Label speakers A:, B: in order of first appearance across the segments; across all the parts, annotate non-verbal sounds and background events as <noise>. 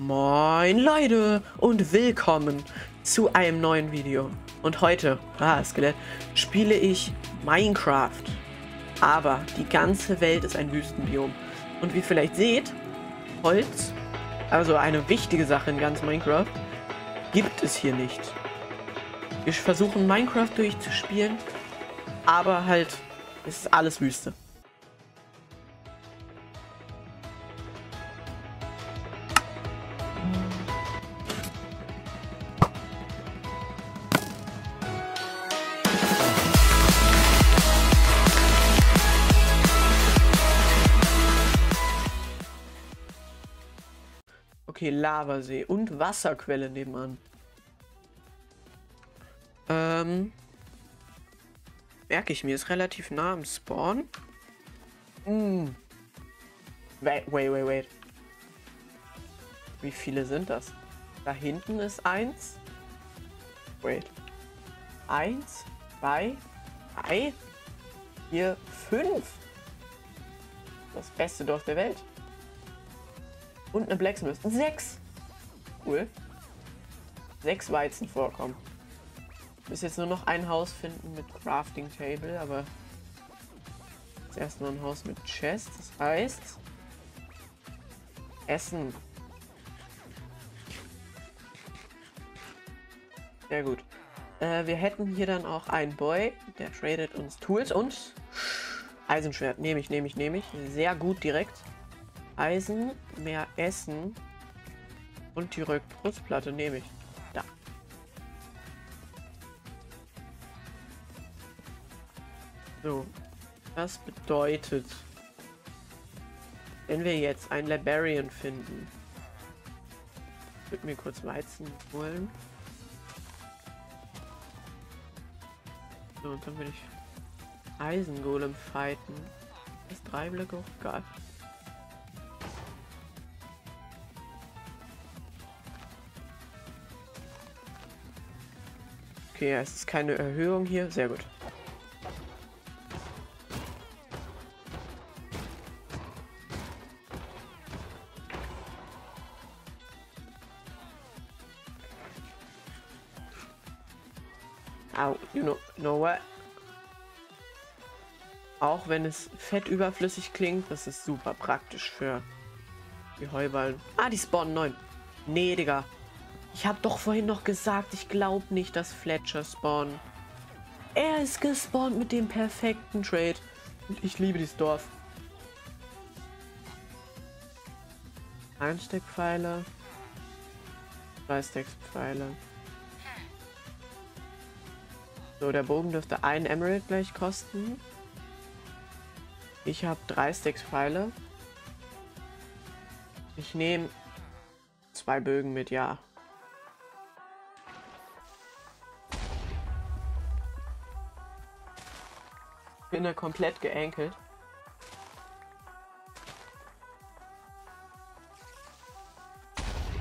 A: Moin Leute und willkommen zu einem neuen Video. Und heute, ah Skelett, spiele ich Minecraft. Aber die ganze Welt ist ein Wüstenbiom. Und wie ihr vielleicht seht, Holz, also eine wichtige Sache in ganz Minecraft, gibt es hier nicht. Wir versuchen Minecraft durchzuspielen, aber halt, es ist alles Wüste. Okay, Lavasee und Wasserquelle nebenan. Ähm. Merke ich mir, ist relativ nah am Spawn. Hm. Wait, wait, wait, wait. Wie viele sind das? Da hinten ist eins. Wait. Eins, zwei, drei, vier, fünf. Das beste Dorf der Welt. Und eine Blacksmith. Sechs. Cool. Sechs Weizen vorkommen. Bis jetzt nur noch ein Haus finden mit Crafting Table, aber erst noch ein Haus mit Chest. Das heißt Essen. Sehr gut. Äh, wir hätten hier dann auch einen Boy, der tradet uns Tools und Eisenschwert. Nehme ich, nehme ich, nehme ich. Sehr gut direkt. Eisen, mehr Essen und die Rückbrustplatte nehme ich. Da. So, das bedeutet, wenn wir jetzt einen Liberian finden, ich würde mir kurz Weizen holen. So, und dann würde ich Eisengolem fighten. Ist drei Blöcke egal. Okay, es ist keine Erhöhung hier. Sehr gut. Au, you know, know what? Auch wenn es fett überflüssig klingt, das ist super praktisch für die Heuballen. Ah, die spawnen neun. Nee, Digga. Ich habe doch vorhin noch gesagt, ich glaube nicht, dass Fletcher spawnen. Er ist gespawnt mit dem perfekten Trade. Ich liebe dieses Dorf. Einsteckpfeile. Zwei Pfeile. So, der Bogen dürfte ein Emerald gleich kosten. Ich habe drei Stacks Pfeile. Ich nehme zwei Bögen mit, ja. Bin da komplett geankelt.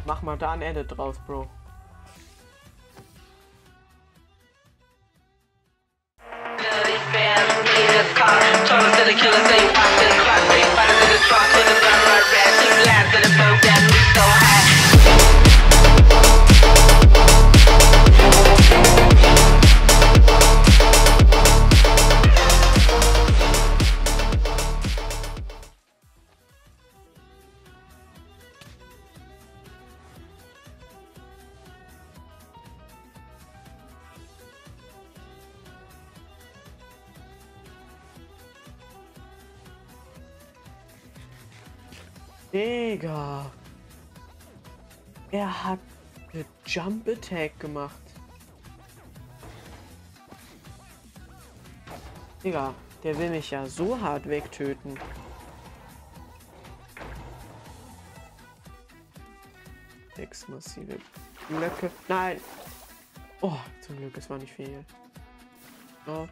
A: Mach mal da ein Edit draus, Bro. Digga. Er hat eine Jump Attack gemacht. Digga, der will mich ja so hart wegtöten. Sechs massive Blöcke. Nein! Oh, zum Glück, es war nicht viel. Oh.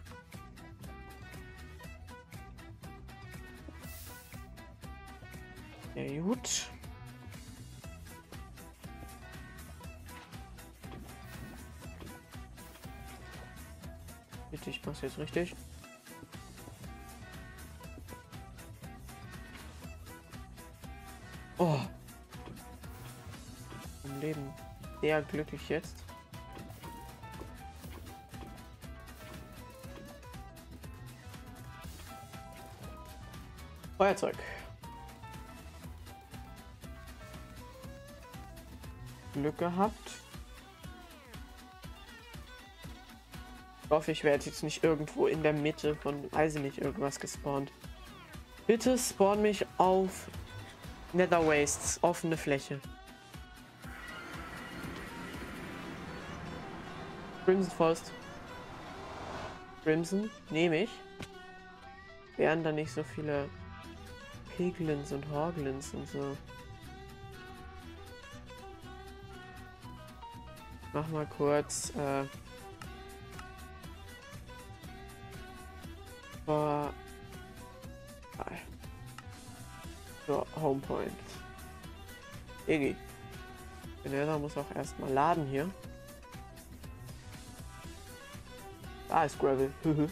A: Ja, gut. Bitte, ich mach's jetzt richtig. Oh. meinem Leben sehr glücklich jetzt. Feuerzeug. Glück gehabt. Ich hoffe, ich werde jetzt nicht irgendwo in der Mitte von, weiß ich nicht, irgendwas gespawnt. Bitte spawn mich auf Nether Wastes, offene Fläche. Crimson Forest. Crimson, nehme ich. Wären da nicht so viele Piglins und Horglins und so. Mach mal kurz, äh, vor so, Homepoint. Iggy. Der muss auch erstmal laden hier. Da ist Gravel. <laughs>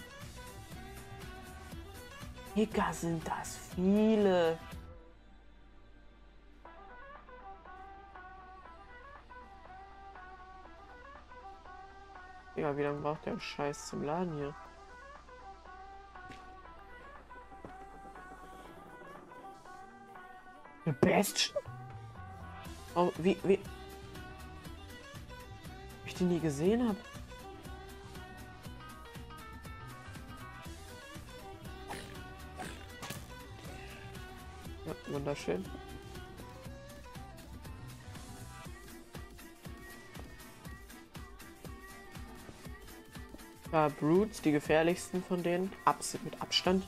A: Digga, sind das viele. Ja, wie lange braucht der Scheiß zum Laden hier? The best. Oh, wie, wie. Ich die nie gesehen habe. Ja, wunderschön. Ja, Brutes, die gefährlichsten von denen, absolut mit Abstand,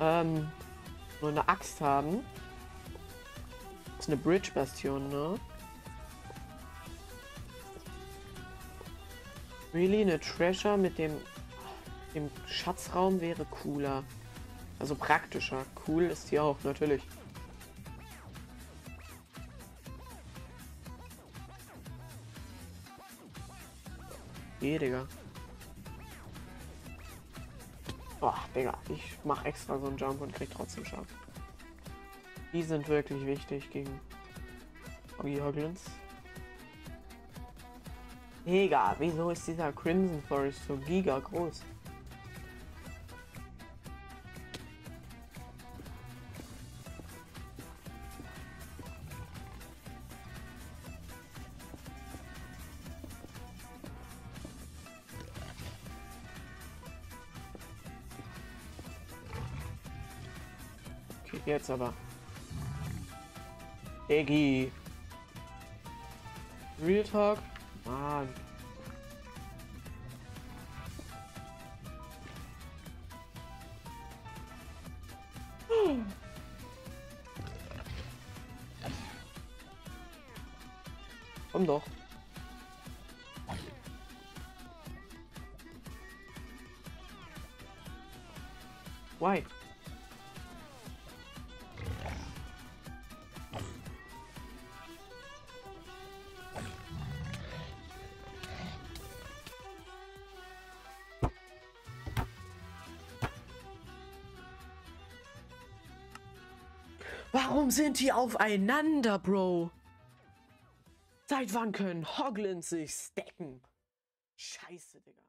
A: ähm, nur eine Axt haben ist eine Bridge-Bastion, ne? Really, eine Treasure mit dem, dem Schatzraum wäre cooler. Also praktischer. Cool ist die auch, natürlich. Geh, Digga. Boah, Digga, ich mach extra so einen Jump und krieg trotzdem Schaden. Die sind wirklich wichtig gegen Oggy Hoglins. Mega, wieso ist dieser Crimson Forest so giga groß? Jetzt aber. Eggy. Real Talk? Mann. Komm doch. Why? Warum sind die aufeinander, Bro? Seit wann können Hoglins sich stacken? Scheiße, Digga.